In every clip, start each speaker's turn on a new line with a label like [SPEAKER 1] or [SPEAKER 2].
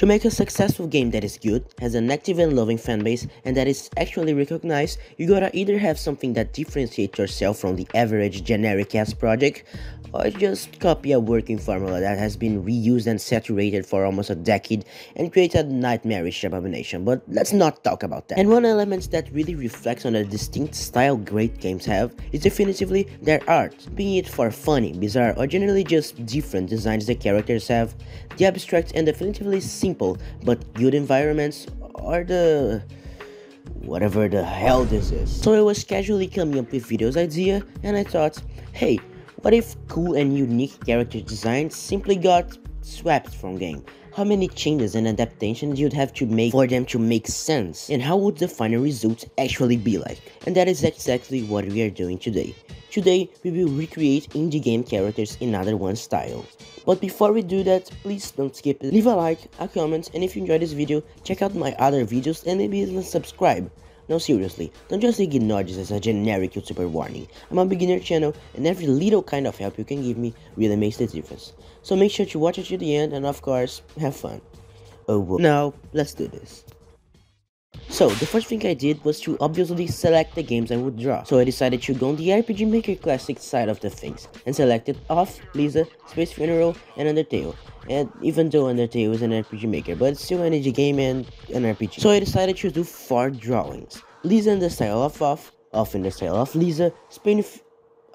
[SPEAKER 1] To make a successful game that is good, has an active and loving fanbase, and that is actually recognized, you gotta either have something that differentiates yourself from the average generic ass project, or just copy a working formula that has been reused and saturated for almost a decade and create a nightmarish abomination, but let's not talk about that. And one element that really reflects on the distinct style great games have is definitively their art, being it for funny, bizarre, or generally just different designs the characters have, the abstract and definitively simple but good environments, are the whatever the hell this is. So I was casually coming up with videos idea and I thought, hey, what if cool and unique character designs simply got swapped from game? How many changes and adaptations you'd have to make for them to make sense? And how would the final results actually be like? And that is exactly what we are doing today. Today, we will recreate indie game characters in Another One style. But before we do that, please don't skip it. Leave a like, a comment, and if you enjoyed this video, check out my other videos and maybe even subscribe. No seriously, don't just ignore this as a generic YouTuber warning. I'm a beginner channel and every little kind of help you can give me really makes the difference. So make sure to watch it to the end and of course, have fun. Oh well. Now, let's do this. So, the first thing I did was to obviously select the games I would draw. So I decided to go on the RPG Maker Classic side of the things, and selected Off, Lisa, Space Funeral, and Undertale. And even though Undertale is an RPG Maker, but it's still an indie game and an RPG. So I decided to do 4 drawings. Lisa in the style of Off, Off in the style of Lisa,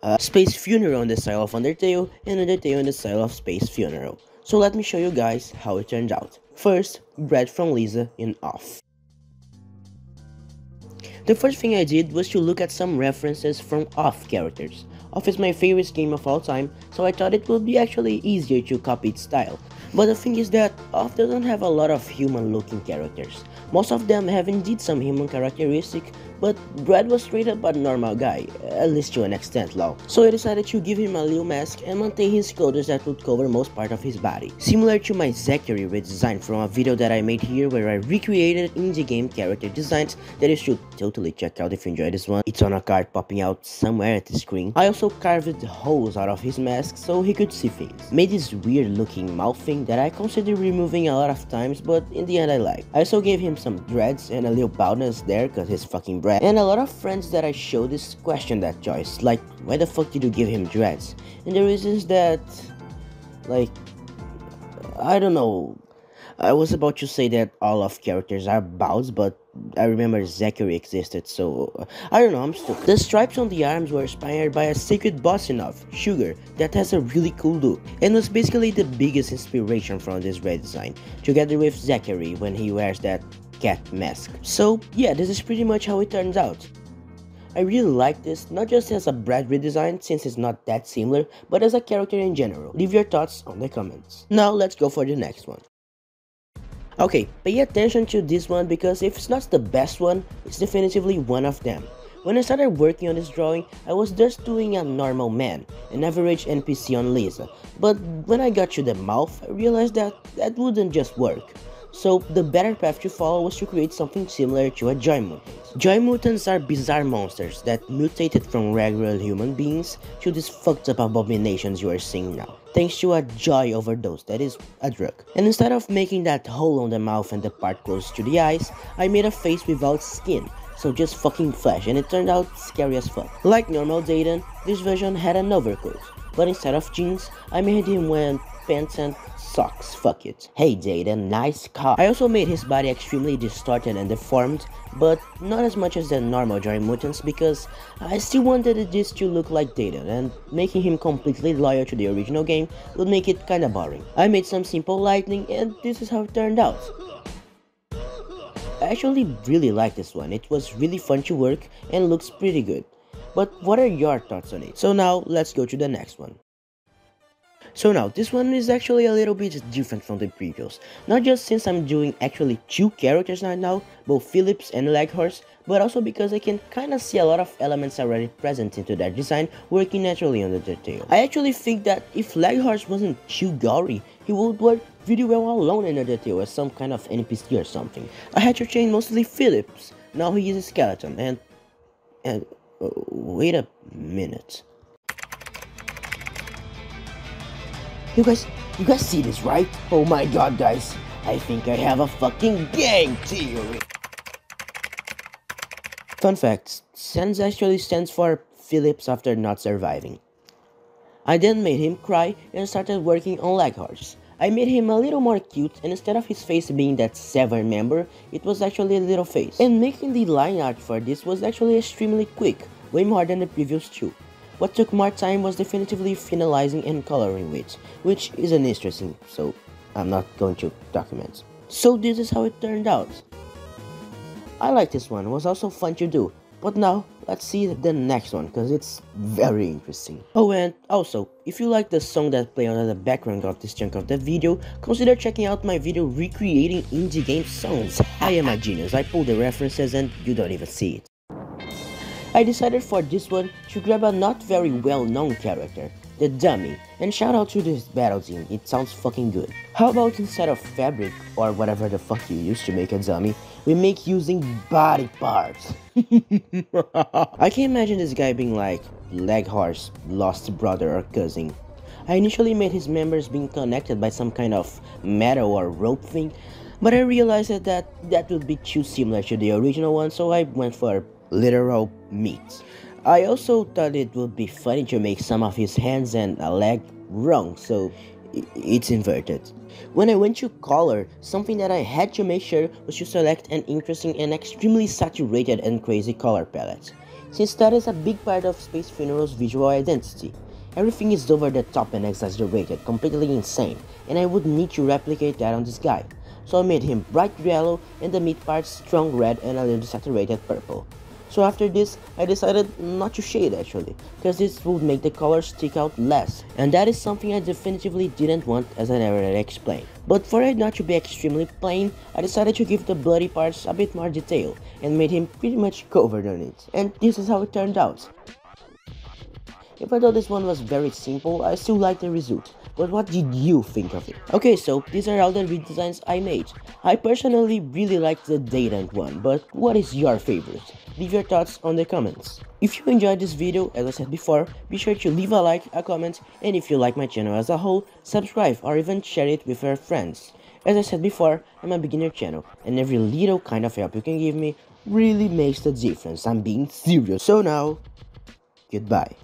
[SPEAKER 1] uh, Space Funeral in the style of Undertale, and Undertale in the style of Space Funeral. So let me show you guys how it turned out. First, Brad from Lisa in Off. The first thing I did was to look at some references from Off characters. Off is my favorite game of all time, so I thought it would be actually easier to copy its style. But the thing is that Off doesn't have a lot of human looking characters. Most of them have indeed some human characteristic, but Brad was up a normal guy, at least to an extent lol. So I decided to give him a little mask and maintain his clothes that would cover most part of his body. Similar to my Zacharie redesign from a video that I made here where I recreated indie game character designs that you should totally check out if you enjoy this one. It's on a card popping out somewhere at the screen. I also carved holes out of his mask so he could see things. Made this weird looking mouth thing that I considered removing a lot of times but in the end I like. I also gave him some dreads and a little baldness there cause he's fucking Brad. And a lot of friends that I show this question that choice, like why the fuck did you give him dreads? And the reason is that, like, I don't know. I was about to say that all of characters are balds, but I remember Zacharie existed, so I don't know, I'm stupid. The stripes on the arms were inspired by a secret sacred boss in Off, Sugar, that has a really cool look, and was basically the biggest inspiration from this red design, together with Zacharie when he wears that cat mask. So yeah, this is pretty much how it turns out. I really like this, not just as a Brad redesign since it's not that similar, but as a character in general. Leave your thoughts on the comments. Now let's go for the next one. Okay, pay attention to this one because if it's not the best one, it's definitively one of them. When I started working on this drawing, I was just doing a normal man, an average NPC on Lisa, but when I got to the mouth, I realized that that wouldn't just work. So the better path to follow was to create something similar to a Joy Mutant. Joy Mutants are bizarre monsters that mutated from regular human beings to these fucked up abominations you are seeing now, thanks to a joy overdose that is a drug. And instead of making that hole on the mouth and the part close to the eyes, I made a face without skin, so just fucking flesh and it turned out scary as fuck. Like normal Dedan, this version had an overcoat, but instead of jeans, I made him wear pants and socks, fuck it. Hey Dedan, nice car. I also made his body extremely distorted and deformed, but not as much as the normal Joy Mutants because I still wanted this to look like Dedan and making him completely loyal to the original game would make it kinda boring. I made some simple lighting and this is how it turned out. I actually really like this one, it was really fun to work and looks pretty good. But what are your thoughts on it? So now let's go to the next one. So now, this one is actually a little bit different from the previous, not just since I'm doing actually two characters right now, both Phillips and Leghorse, but also because I can kinda see a lot of elements already present into their design working naturally on Undertale. I actually think that if Leghorse wasn't too gory, he would work really well alone in Undertale as some kind of NPC or something. I had to change mostly Phillips, now he is a skeleton, and... and... Uh, wait a minute. You guys, you guys see this, right? Oh my god, guys. I think I have a fucking gang theory. Fun fact, SANS actually stands for Phillips after not surviving. I then made him cry and started working on Leghorse. I made him a little more cute and instead of his face being that seven member, it was actually a little face. And making the line art for this was actually extremely quick, way more than the previous two. What took more time was definitively finalizing and coloring it, which isn't interesting, so I'm not going to document. So this is how it turned out. I like this one, it was also fun to do, but now let's see the next one because it's very interesting. Oh and also, if you like the song that play under the background of this chunk of the video, consider checking out my video recreating indie game songs. I am a genius, I pull the references and you don't even see it. I decided for this one to grab a not very well known character, the dummy, and shout out to this battle team, it sounds fucking good. How about instead of fabric, or whatever the fuck you use to make a dummy, we make using body parts. I can imagine this guy being like Leghorse, lost brother or cousin. I initially made his members being connected by some kind of metal or rope thing, but I realized that that would be too similar to the original one, so I went for literal meat. I also thought it would be funny to make some of his hands and a leg wrong, so it's inverted. When I went to color, something that I had to make sure was to select an interesting and extremely saturated and crazy color palette, since that is a big part of Space Funeral's visual identity. Everything is over the top and exaggerated, completely insane, and I would need to replicate that on this guy. So I made him bright yellow and the mid parts strong red and a little saturated purple. So after this, I decided not to shade actually, because this would make the colors stick out less, and that is something I definitively didn't want as I already explained. But for it not to be extremely plain, I decided to give the bloody parts a bit more detail, and made him pretty much covered on it, and this is how it turned out. If I thought this one was very simple, I still like the result. But what did you think of it? Okay, so these are all the redesigns I made. I personally really like the Dedan one, but what is your favorite? Leave your thoughts on the comments. If you enjoyed this video, as I said before, be sure to leave a like, a comment, and if you like my channel as a whole, subscribe or even share it with your friends. As I said before, I'm a beginner channel, and every little kind of help you can give me really makes the difference. I'm being serious. So now, goodbye.